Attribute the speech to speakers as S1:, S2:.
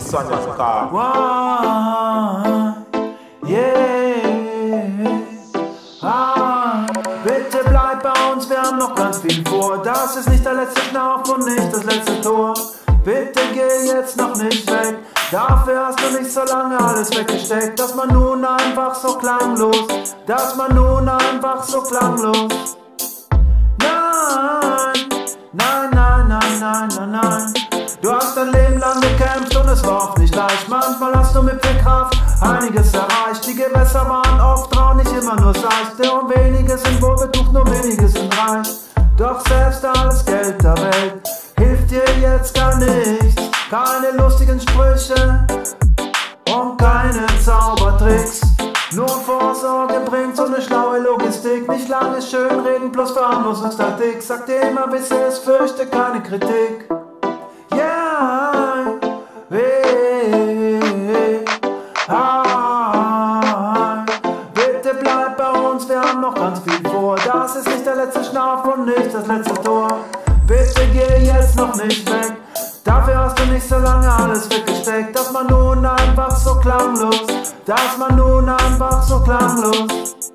S1: Sonja sogar.
S2: Why? Yeah. Ah, bitte bleib bei uns, wir haben noch ganz viel vor. Das ist nicht der letzte Knauf und nicht das letzte Tor. Bitte geh jetzt noch nicht weg. Dafür hast du nicht so lange alles weggesteckt, dass man nun einfach so klanglos, dass man nun einfach so klanglos. Du hast dein Leben lang gekämpft und es war oft nicht leicht. Manchmal hast du mit viel Kraft einiges erreicht. Die Gewässer waren oft rau, nicht immer nur seichte. Und wenige sind wohlbetucht, nur wenige sind reich. Doch selbst alles Geld der Welt hilft dir jetzt gar nichts. Keine lustigen Sprüche und keine Zaubertricks. Nur Vorsorge bringt so eine schlaue Logistik. Nicht lange schön reden plus Verharmlosungstaktik. Sag dir immer, wisse es, fürchte keine Kritik. Wir haben noch ganz viel vor. Das ist nicht der letzte Schnauf und nicht das letzte Tor. Bitte geh jetzt noch nicht weg. Dafür hast du nicht so lange alles weggesteckt, dass man nun einfach so klanglos, dass man nun einfach so klanglos.